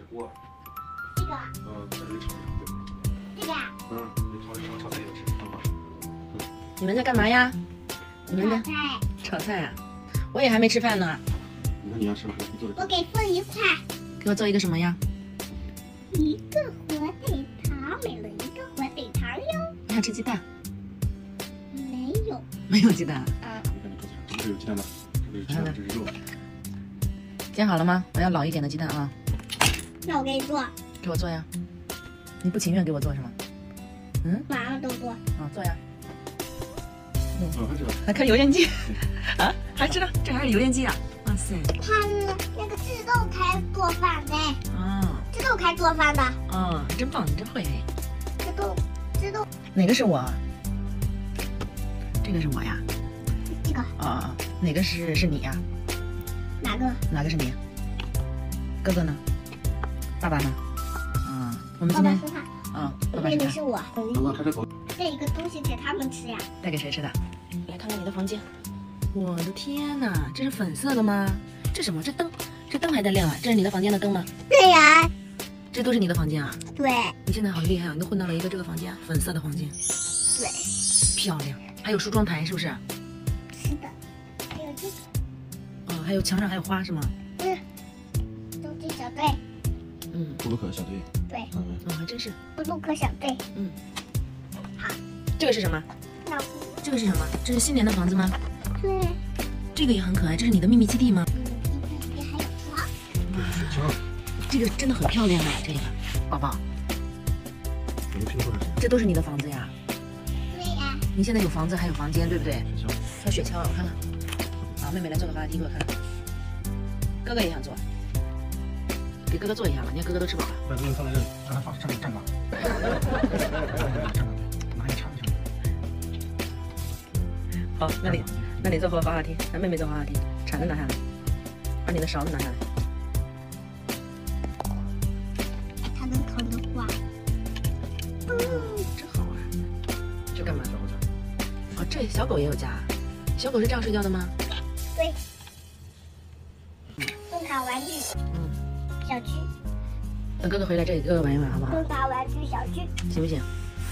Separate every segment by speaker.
Speaker 1: 是锅。
Speaker 2: 这个，
Speaker 1: 嗯，在这里炒一炒，对。
Speaker 2: 这个啊，
Speaker 1: 嗯，你炒一炒，炒菜也吃，好吗？
Speaker 3: 你们在干嘛呀？你们在
Speaker 2: 炒菜，
Speaker 3: 炒菜啊？我也还没吃饭呢，
Speaker 1: 你看你要吃吗？你做的。
Speaker 2: 我给分一块，
Speaker 3: 给我做一个什么呀？
Speaker 2: 一个火腿肠，没了一个火腿肠哟，
Speaker 3: 你想吃鸡蛋？
Speaker 2: 没有，
Speaker 3: 没有鸡蛋。
Speaker 2: 啊，
Speaker 1: 这不是有鸡蛋吗？这是鸡蛋，这是肉。
Speaker 3: 煎好了吗？我要老一点的鸡蛋啊，
Speaker 2: 那我给你做，
Speaker 3: 给我做呀。你不情愿给我做是吗？嗯，
Speaker 2: 马上都做，
Speaker 3: 啊，做呀。
Speaker 1: 嗯，还知道。
Speaker 3: 还看油烟机 啊？还知道这还是油烟机啊？哇塞！
Speaker 2: 它是那个自动开做饭的，
Speaker 3: 啊
Speaker 2: 自动开做饭的，
Speaker 3: 啊，真棒，你真会哎。
Speaker 2: 自动自动
Speaker 3: 哪个是我？这个是我呀。
Speaker 2: 这个
Speaker 3: 啊，哪个是是你呀？
Speaker 2: 哪个？
Speaker 3: 哪个是你？哥哥呢？爸爸呢？嗯，我们
Speaker 2: 爸
Speaker 3: 今天
Speaker 2: 爸
Speaker 3: 爸爸是他
Speaker 2: 妹妹是我，
Speaker 1: 刚刚开车走。
Speaker 2: 带一个东西给他们吃呀。
Speaker 3: 带给谁吃的？来看看你的房间。我的天哪，这是粉色的吗？这什么？这灯，这灯还在亮啊？这是你的房间的灯吗？
Speaker 2: 对呀，
Speaker 3: 这都是你的房间啊？
Speaker 2: 对
Speaker 3: 你现在好厉害啊！你都混到了一个这个房间，粉色的房间，
Speaker 2: 对，
Speaker 3: 漂亮。还有梳妆台是不是？
Speaker 2: 是的，还有这个，
Speaker 3: 哦，还有墙上还有花是吗？
Speaker 2: 嗯，周记小队，
Speaker 3: 嗯，
Speaker 1: 布鲁克小队。
Speaker 2: 对，
Speaker 1: 嗯，
Speaker 3: 哦，还真是。
Speaker 2: 布鲁克小队，嗯，好
Speaker 3: 这个是什么？
Speaker 2: 那
Speaker 3: 这个是什么？这是新年的房子吗？
Speaker 2: 对，
Speaker 3: 这个也很可爱，这是你的秘密基地吗？
Speaker 2: 嗯，这边还有床，
Speaker 1: 雪橇。
Speaker 3: 这个真的很漂亮哎，这个宝宝，
Speaker 1: 我们拼出来是
Speaker 3: 这都是你的房子呀？
Speaker 2: 对呀，
Speaker 3: 你现在有房子还有房间，对不对？
Speaker 1: 雪橇。
Speaker 3: 还有雪橇，我看看。啊，妹妹来做个滑滑梯给我看。哥哥也想做，给哥哥做一下吧。你看哥哥都吃饱了。
Speaker 1: 把哥哥放在这里，让他放上面站岗。站岗，拿一个叉子上。
Speaker 3: 好，那你那你做滑滑梯，让妹妹做滑滑梯，铲子拿下来，把你的勺子拿下来。
Speaker 2: 它能烤的花，
Speaker 3: 真好玩。这干嘛？
Speaker 1: 小伙子，
Speaker 3: 哦，这小狗也有家，小狗是这样睡觉的吗？
Speaker 2: 对，动卡玩具
Speaker 3: 嗯，
Speaker 2: 小区，
Speaker 3: 等哥哥回来，这给哥哥玩一玩，好不好？
Speaker 2: 爸爸玩具小区，
Speaker 3: 行不行？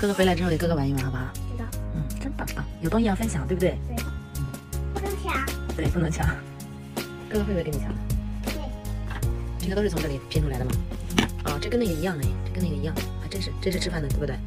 Speaker 3: 哥哥回来之后给哥哥玩一玩，好不好？
Speaker 2: 知道，
Speaker 3: 嗯，真棒棒，有东西要分享，对不对？
Speaker 2: 对，嗯不能抢，
Speaker 3: 对，不能抢。哥哥会不会跟你抢？
Speaker 2: 对，
Speaker 3: 这个都是从这里拼出来的吗？哦，这跟那个一样哎，这跟那个一样，还真是，这是吃饭的，对不对？